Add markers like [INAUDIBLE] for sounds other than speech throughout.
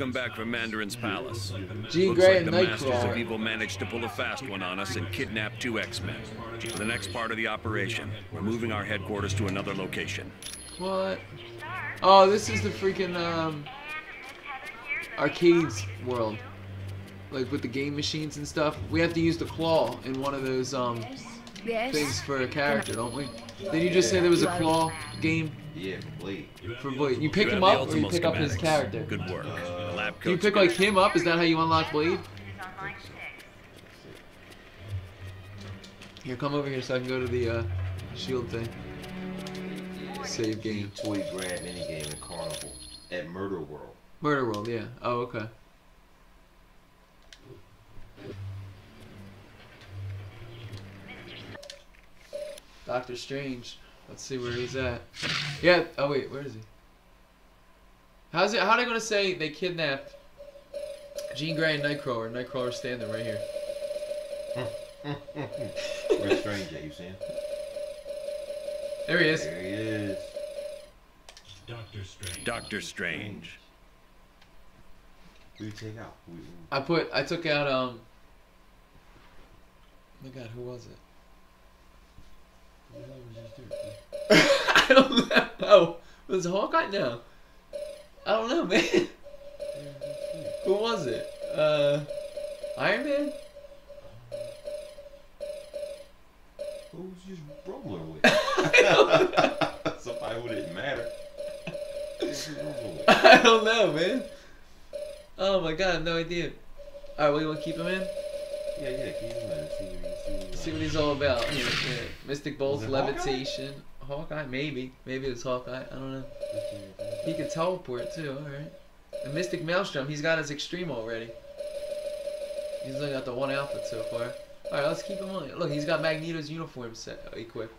Come back from Mandarin's palace. Jean Looks Grey like and the Masters of Evil managed to pull a fast one on us and kidnap two X-Men. For the next part of the operation, we're moving our headquarters to another location. What? Oh, this is the freaking um arcades world. Like with the game machines and stuff. We have to use the claw in one of those um Yes. things for a character, don't we? Did you just say there was a claw game Yeah, for Blade. for Blade? You pick You him up or you Ultimo pick up his character? Good work. The lab Do you pick like him up? Is that how you unlock Blade? Here, come over here so I can go to the uh, shield thing. Save game. Toy grab mini game in Carnival at Murder World. Murder World, yeah. Oh, okay. Doctor Strange. Let's see where he's at. Yeah. Oh wait, where is he? How's it? How are they gonna say they kidnapped Jean Grey and Nightcrawler? Nightcrawler's standing right here. [LAUGHS] Where's Strange at, you seeing? There he is. There he is. Doctor Strange. Doctor Strange. Who you take out? Who, who? I put. I took out. Um. Oh my God, who was it? Who the was? [LAUGHS] I don't know. Was it Hawkeye? No. I don't know, man. [LAUGHS] Who was it? Uh, Iron Man? Who was you rolling with? [LAUGHS] [LAUGHS] Somebody who didn't matter. Who was you rolling with? don't know, man. Oh my god, no idea. Alright, we want to keep him in? Yeah, yeah, keep him in. See what he See what he's all about. Mystic Bolts? Levitation. Hawkeye? Maybe. Maybe it was Hawkeye. I don't know. He can teleport too, alright. And Mystic Maelstrom, he's got his extreme already. He's only got the one outfit so far. Alright, let's keep him on. Look, he's got Magneto's uniform set equipped.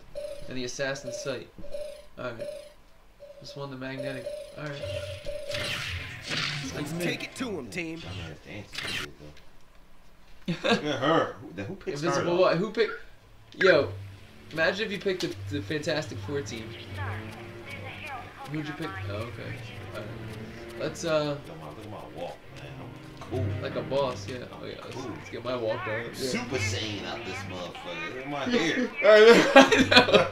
And the Assassin's Sight. Alright. Just won the magnetic. Alright. Let's take it to him, team. John Mayer dancing shit, though. [LAUGHS] Look at her. Who, the- who [LAUGHS] picks her? Invisible what? Who picked? Yo, imagine if you picked the, the Fantastic Four team. Who'd you pick? Oh, okay. Alright. Let's, uh, Look at my, look at my walk, cool. like a boss, yeah. Oh, yeah. Let's, let's get my walk on. Yeah. Super Saiyan out this motherfucker. Look at my [LAUGHS] hair. [LAUGHS] I know.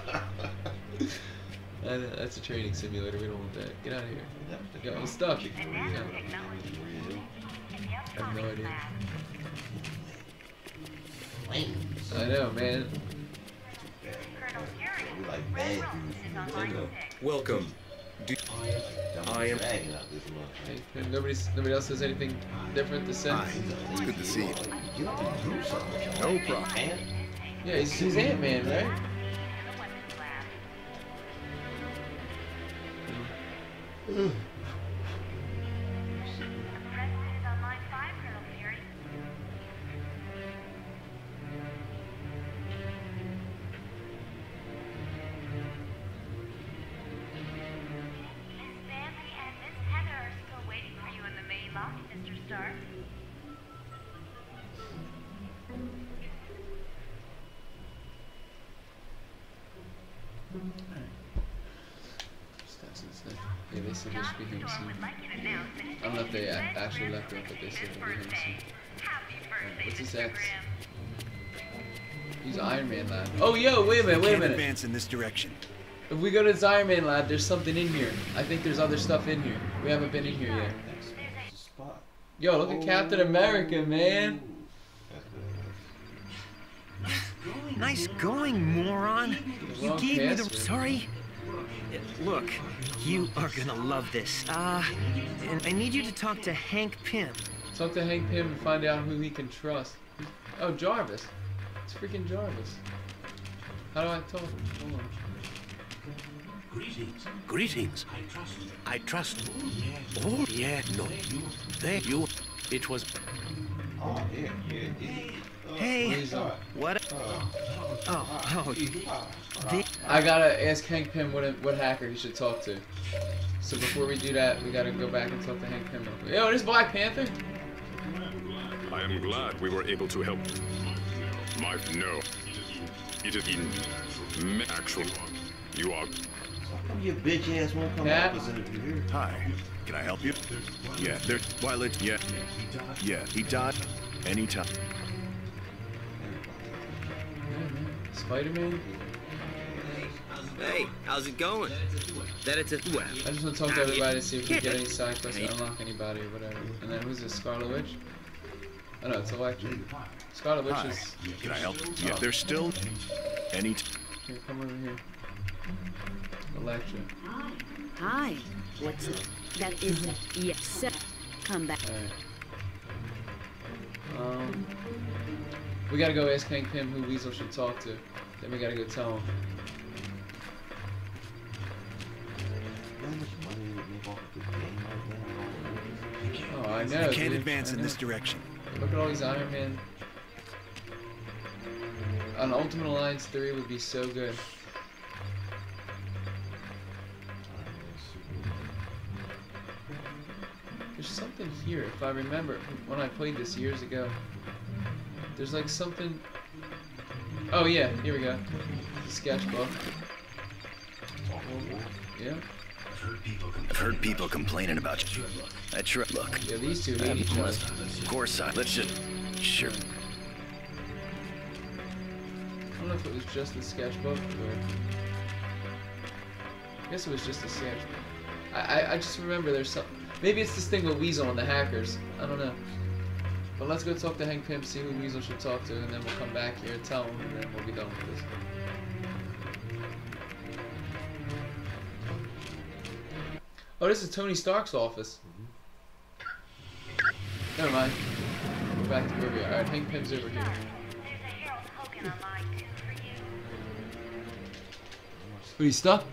[LAUGHS] I know. That's a training simulator. We don't want that. Get out of here. Yo, I'm stuck. Yeah. I have no idea. I know, man. We like bad dudes from Nintendo. Welcome. I am- dragging out this motherfucker. Hey, and nobody's, nobody else has anything different to say. It's good to see you. You have to do something. No problem. Man, Yeah, he's, he's Ant Man, right? Stark. Mm. Yeah, they said there should be him soon. I don't know if they a- actually left it, but they said they'll be him soon. Alright, What's his X? He's Iron Man lab. Oh, yo, wait a minute, wait a minute. advance in this direction. If we go to this Iron Man lab, there's something in here. I think there's other stuff in here. We haven't been in here yet. that's that's the spot. Yo, look at Captain America, man. Nice going, moron. You gave me the. Sorry. Look, you are gonna love this. Uh, and I need you to talk to Hank Pym. Talk to Hank Pym and find out who he can trust. Oh, Jarvis. It's freaking Jarvis. How do I talk? Hold on. Greetings. Greetings. I trust you. I trust. Oh, yeah, no. Thank you. It was. Oh, yeah, yeah, yeah. Hey, what? Oh, oh, the, I gotta ask Hank Pym what what hacker he should talk to. So before we do that, we gotta go back and talk to Hank Pym. Yo, this Black Panther? I am glad we were able to help. My no. It is in actual. You are How your bitch ass won't come Cat? out and interview here? Hi. Can I help you? Yeah, there. While it's yeah, yeah, he died. Anytime. Spider-Man? Hey, how's it going? That it's a well. I just want to talk to everybody to see if we can get any side quests or unlock anybody or whatever. And then who's this? Scarlet Witch? Oh no, it's Elektra. Scarlet Witch Hi. is... Can I help? Yeah, there's still any. Here, come over here. Elektra. Hi. What's it? That is yes. sir. Come back. Alright. Um... We gotta go ask Hank Pym who Weasel should talk to. Then we gotta go tell him. How much money you would make off of this game right now? Oh, I know, We can't dude. advance in this direction. Look at all these Iron Man. An Ultimate Alliance 3 would be so good. There's something here, if I remember, when I played this years ago. There's like something... Oh yeah, here we go. Sketchbook. Yeah. I've heard people complaining about you. I try. Look. Yeah, these two hate each other. Of course, I. Let's just. Sure. I don't know if it was just the sketchbook or. I guess it was just a sketchbook. I, I, I just remember there's some. Maybe it's this thing with Weasel and the hackers. I don't know. But let's go talk to Hank Pym, see who Weasel should talk to, and then we'll come back here and tell him, and then we'll be done with this. Oh, this is Tony Stark's office. Mm-hmm. Never mind. We're back to where we are. Alright, Hank Pym's over here. There's a Harold Hogan online too for you. What, are you stuck?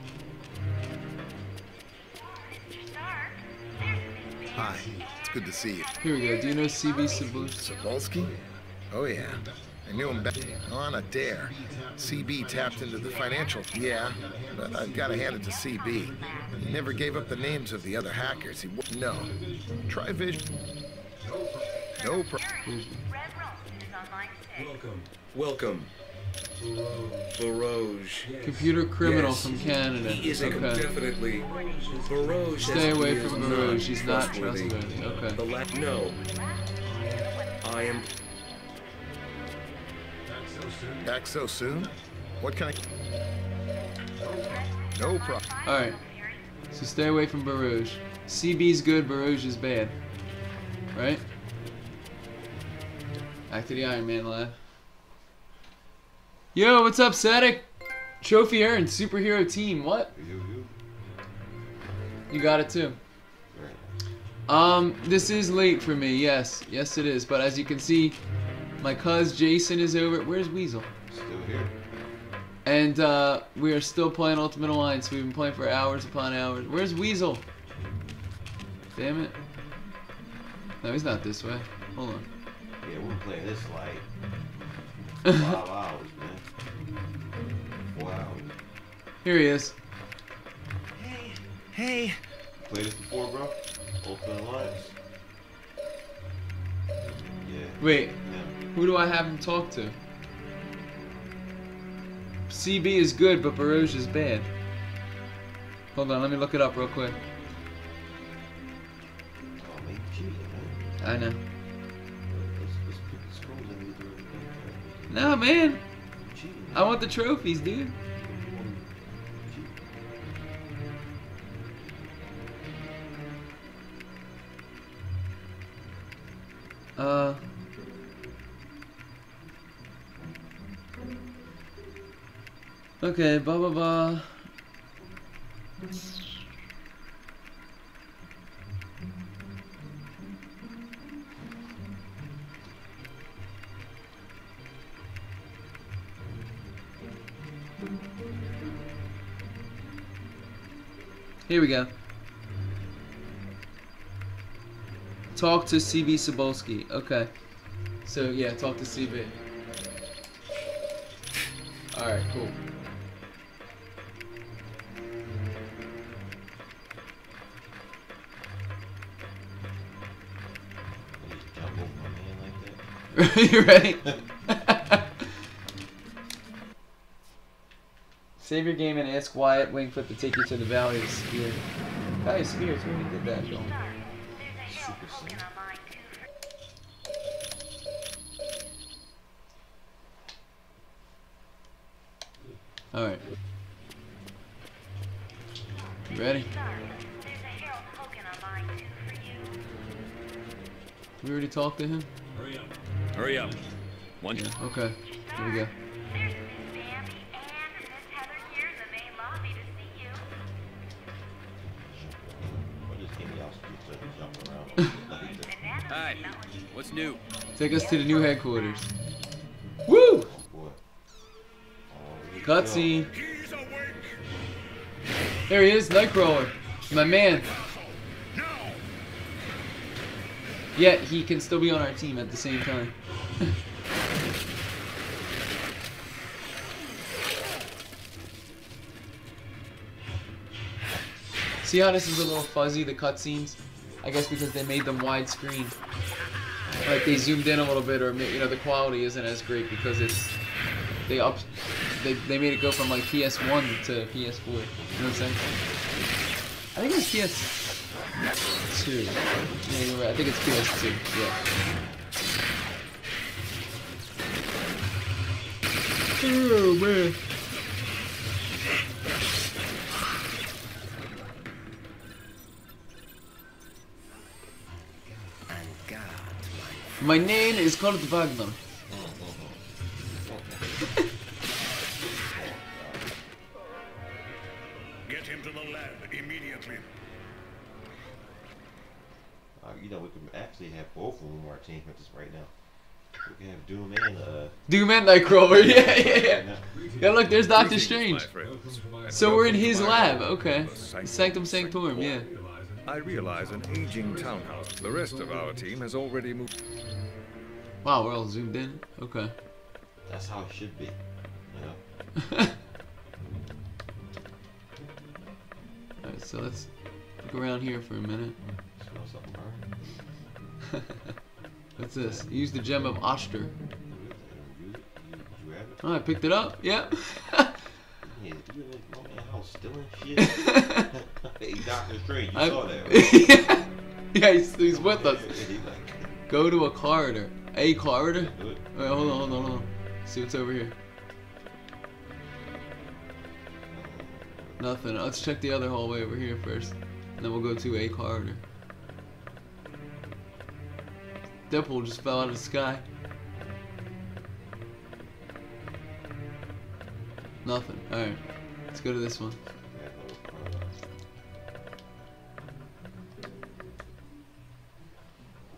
Mr. Stark, there's Miss Pym. Hi. It's good to see you. Here we go. Do you know CB Sabush? Sabolsky? Oh yeah. I knew him back on a dare. CB tapped into the financial. Yeah, but I've got to hand it to CB. He never gave up the names of the other hackers. He w- no. Try vision. No pro. Red Roll is. Welcome. Baroge. Computer criminal Yes. from Canada. He is a okay. definitely. Baroge Stay away from Baroge. He's not trustworthy. Okay. The la- no. I am. Back so soon? What kind of. No pro. Alright. So stay away from Barouge. CB's good, Barouge is bad. Right? Back to the Iron Man lab. Yo, what's up, Sadik? Trophy earned, superhero team. What? You, got it too. Um, this is late for me, yes. Yes, it is. But as you can see, my cuz Jason is over. Where's Weasel? Still here. And uh, we are still playing Ultimate Alliance. We've been playing for hours upon hours. Where's Weasel? Damn it. No, he's not this way. Hold on. Yeah, we're playing this like five hours, man. Four hours. Here he is. Hey. Hey. Played this before, bro? Ultimate Alliance? Yeah. Wait, Yeah. who do I have him talk to? CB is good, but Barouge is bad. Hold on, let me look it up real quick. Oh, man, you cheating, man. I know. Let's, let's pick the scrolls and we do everything. No, man. I want the trophies, dude. Uh. Okay, blah blah blah. Here we go. Talk to CB Sabolsky. Okay. So yeah, talk to CB. Alright, cool. you just [LAUGHS] [LAUGHS] Save your game and ask Wyatt Wingfoot to take you to the Valley of Spirits. Valley of Spirits, we already did that, though. Super. Alright. You ready? We already talked to him? Hurry up. Hurry up. One. Yeah, okay. Here we go. New? Take us to the new headquarters. Woo! Boy. Cutscene. There he is, Nightcrawler. My man. Yet he can still be on our team at the same time. [LAUGHS] See how this is a little fuzzy, the cutscenes? I guess because they made them widescreen. Like they zoomed in a little bit, or you know, the quality isn't as great because it's they up they, they made it go from like PS1 to PS4. You know what I'm saying? I think it's PS2. Yeah. I think it's PS2. Yeah. Oh man. My name is Kurt Wagner. Get him to the lab immediately. Uh, you know, we can actually have both of them on our team with us right now. We can have Doom and uh. Doom and Nightcrawler. [LAUGHS] Yeah, yeah, yeah. Yeah, look, there's Doctor Strange. So we're in his lab. Okay. Sanctum Sanctorum. Yeah. I realize an aging townhouse. The rest of our team has already moved. Wow, we're all zoomed in. Okay. That's how it should be. You [LAUGHS] know. Alright, so let's look around here for a minute. Smell something burning. [LAUGHS] What's this? Use the gem of Oster. Use it. You, you grab it. Oh, I picked it up. Yeah. [LAUGHS] Yeah, you in my man house stealing [LAUGHS] shit. [LAUGHS] hey, Doctor Strange, you I- saw that, [LAUGHS] right? yeah, he's, he's with us. Like, Go to a corridor. A corridor? do it. Wait, hold on, hold on, hold on. See what's over here. Nothing. Let's check the other hallway over here first. And then we'll go to a corridor. Deadpool just fell out of the sky. Nothing. Alright. Go to this one.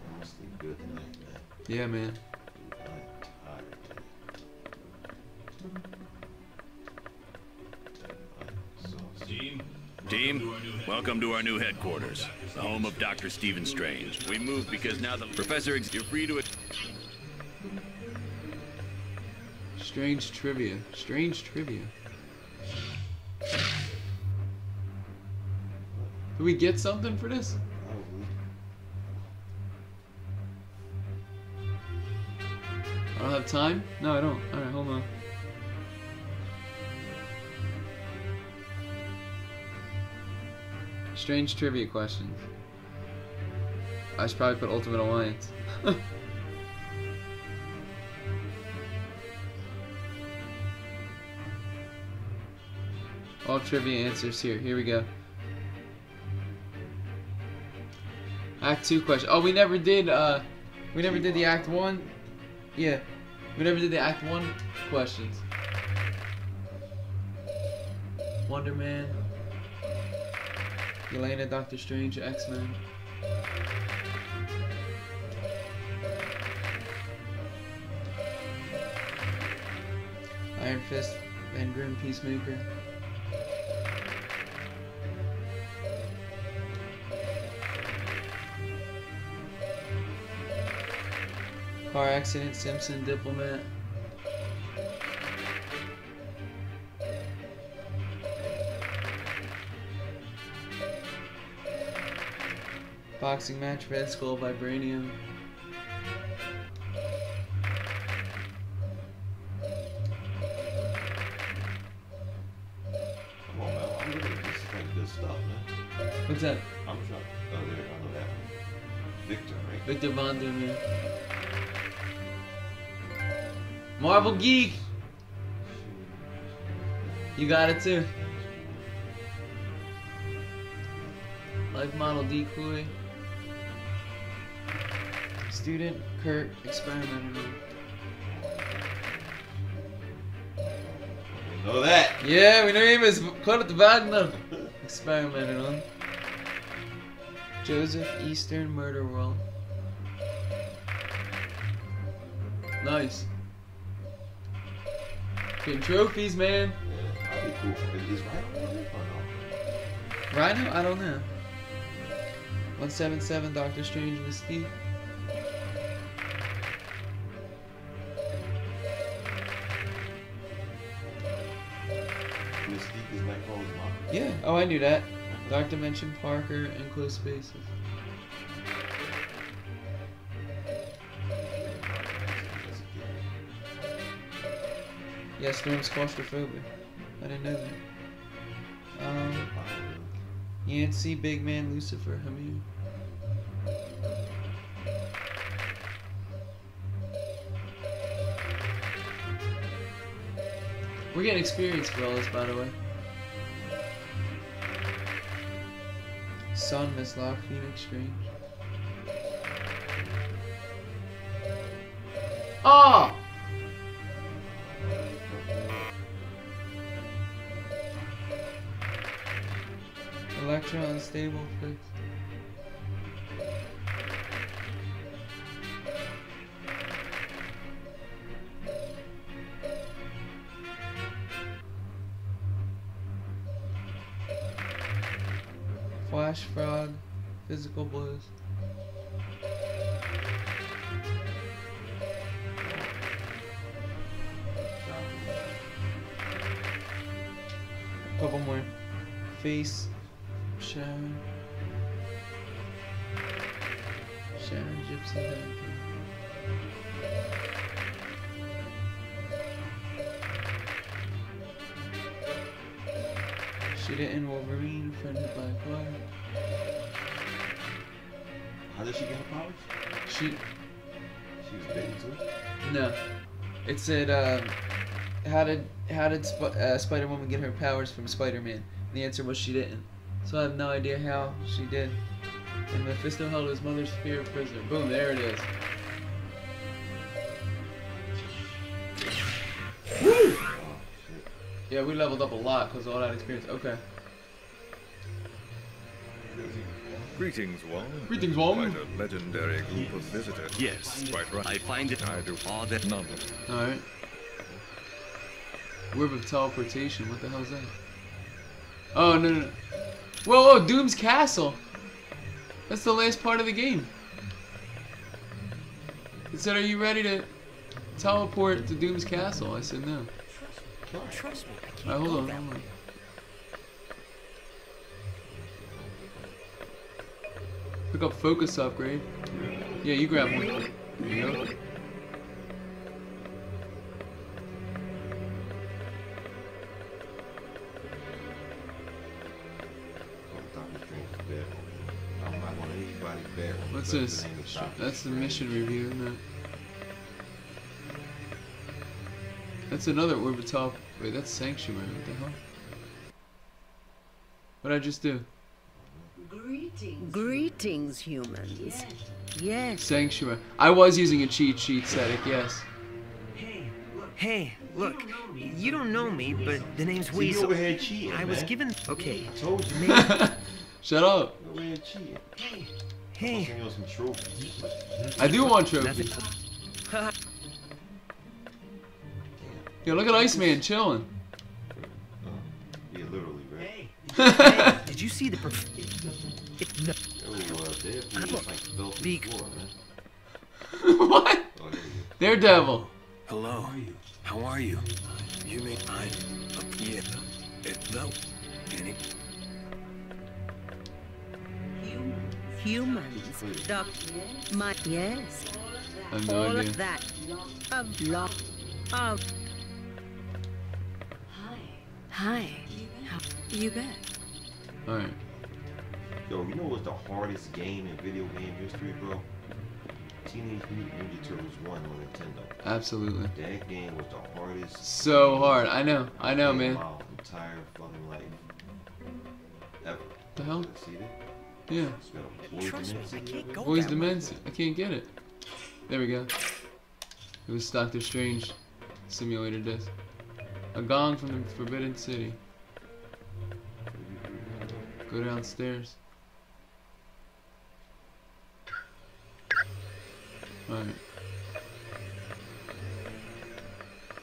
I'm gonna sleep good tonight, man. Yeah, man. Dude, I'm tired. I'm so Team. Team, welcome to our new headquarters, the home of Dr. Stephen Strange. We moved because now the Professor, you're free to. It. Strange trivia. Strange trivia. Do we get something for this? I don't have time? No, I don't. Alright, hold on. Strange trivia questions. I should probably put Ultimate Alliance. [LAUGHS] All trivia answers here. Here we go. Act 2 question. Oh, we never did, uh, we never did the Act 1. Yeah. We never did the Act 1 questions. Wonder Man. Elena, Doctor Strange, X-Men. Iron Fist, Van Grim, Peacemaker. Car accident, Simpson, Diplomat. Boxing match, Red Skull, Vibranium. Come on, Mel. I'm really just like good stuff, man. What's that? I'm trying. Oh, there, I know that one. Victor, right? Victor Von Doom, yeah. Marvel Geek! You got it too. Life model decoy. Student Kurt experimenter. Know that. Yeah, we know him as Kurt Wagner. Experimenter on. Joseph Eastern Murder World. Nice. Trophies, man. That'd be cool. Is, is Rhino on it or no? Rhino? I don't know. 177 Doctor Strange Mystique. Mystique is Nightcrawler's mom. Yeah. Oh, I knew that. Dark Dimension Parker and Close Spaces. Yeah, Storm's claustrophobic. I didn't know that. Um, Yancey, Big Man, Lucifer, Hamir. We're getting experience for all this, by the way. Sun, Miss Lock, Phoenix, Strange. Oh! Flash frog, physical blows. Couple more. Face, Sharon. Sharon Gypsy Hunter. She didn't Wolverine, friended Black Clark. How did she get her powers? She She was bitten too. no. It said, um, how did how did Sp- uh, Spider Woman get her powers from Spider Man? The answer was she didn't. So I have no idea how she did. And Mephisto held his mother's spear prisoner. Boom, there it is. Woo! Yeah, we leveled up a lot because of all that experience. Okay. Greetings, Wong. Greetings, Wong. Quite a legendary group of visitors. Yes. Quite right. I find it I do. odd that None. Alright. Web of teleportation. What the hell's that? Oh, no, no, no. Whoa, whoa, Doom's Castle. That's the last part of the game. It said, are you ready to teleport to Doom's Castle? I said no. Trust me, Trust me. I can't Alright, hold go on, that hold on. Pick up focus upgrade. Yeah, you grab one. There you go. Is. What's this? Is That's the mission review, it? That's another orbital. Wait, that's Sanctuary. What the hell? What'd I just do? Greetings, Greetings, humans. Yes. Sanctuary. I was using a cheat sheet, Cedric, yes. Hey, look, you don't know me, but the name's See, you Weasel. over here cheating, I was man. given. Okay. I told you. [LAUGHS] Shut up. You over here cheating. Hey. I'm sending you some trophies. I do want trophies. Nothing. Yo, look at Iceman chilling. Yeah, literally, right? Hey, [LAUGHS] did you see the? Perf- it, no. Oh, uh, I'm it's a like fell to the big- floor, man. what? Oh, there you. Daredevil. Hello. How are you? You mean I'm up here? It, no. Any Humans. Doc. My. Yes. I have no All idea. of that. Of lot. Of. Hi. Hi. How, you bet. Alright. Yo, you know what's the hardest game in video game history, bro? Teenage Mutant Ninja Turtles 1 on Nintendo. Absolutely. That game was the hardest. So hard. I know. I know, man. My entire fucking life. Ever. The hell? See that? Yeah. Boys Trust me, I Dimension. can't go Boys that way. Dementia. I can't get it. There we go. It was Doctor Strange simulator disc. A gong from the Forbidden City. Go downstairs. Alright.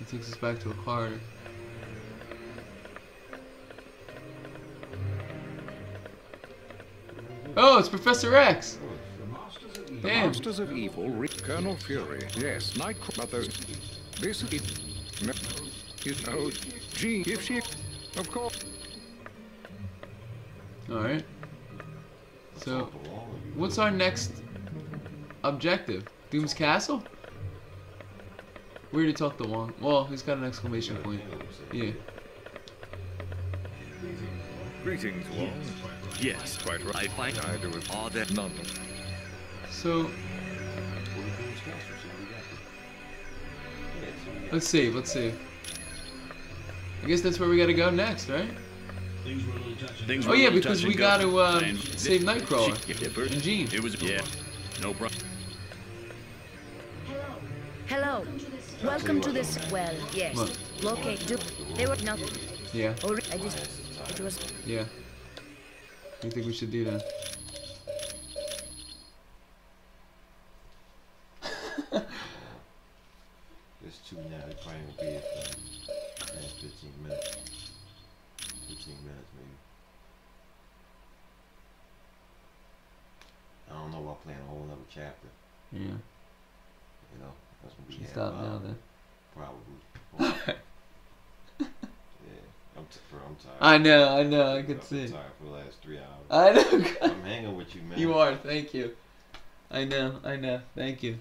It takes us back to a corridor. Oh, it's Professor X! The Damn. Masters of Evil, re- Colonel Fury. Yes, Nightcrawler. But those. This is. No, is no. Gee, if she. Of course. Alright. So, what's our next objective? Doom's Castle? We already talked to Wong. Well, he's got an exclamation point. Yeah. Greetings, Wong. Yes, Quite right. I find do it. all that. None. So, let's see, let's see. I guess that's where we gotta go next, right? Things Oh were a yeah, because we gotta go. uh, save Nightcrawler Dipper. and Jean. It was yeah, no problem. Hello. Welcome to this. Well, yes. What? Okay. Do they were nothing. Yeah, Or I just. It was. yeah. What do you think we should do then? There's two now. They probably gonna be here for uh, 15 minutes. 15 minutes, maybe. I don't know playing a whole other chapter. Yeah. You know, that's gonna be Should stop hour, now then. Probably. [LAUGHS] yeah, I'm, t- bro, I'm tired. I know, I know, I can I'm tired for the last three hours. I know. [LAUGHS] I'm hanging with you, man. You are, thank you. I know, I know, thank you.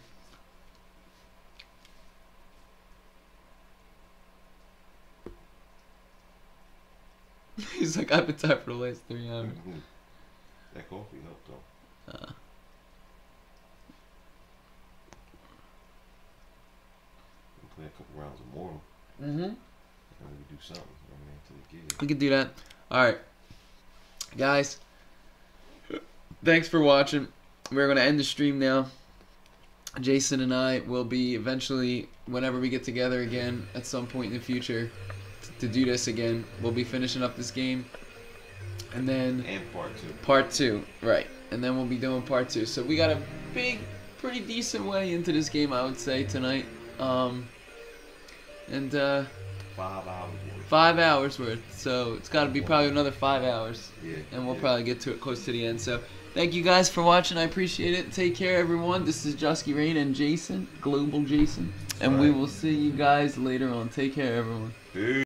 [LAUGHS] He's like, I've been tired for the last three hours. Mhm. That coffee helped though. Uh, play a couple rounds of Mortal, mm-hmm. and we do something. You know what I mean, till we get it. We can do that. Alright. Guys, thanks for watching. We're going to end the stream now. Jason and I will be eventually, whenever we get together again at some point in the future to do this again, we'll be finishing up this game. And then And part two. part two, right. And then we'll be doing part two. So we got a big, pretty decent way into this game, I would say, tonight. Um, and, uh, Five hours worth. five hours worth. So it's got to be probably another five hours, Yeah. and we'll yeah. probably get to it close to the end. So thank you guys for watching. I appreciate it. Take care, everyone. This is JuskiReign and Jason, Global Jason, and we will see you guys later on. Take care, everyone. Peace.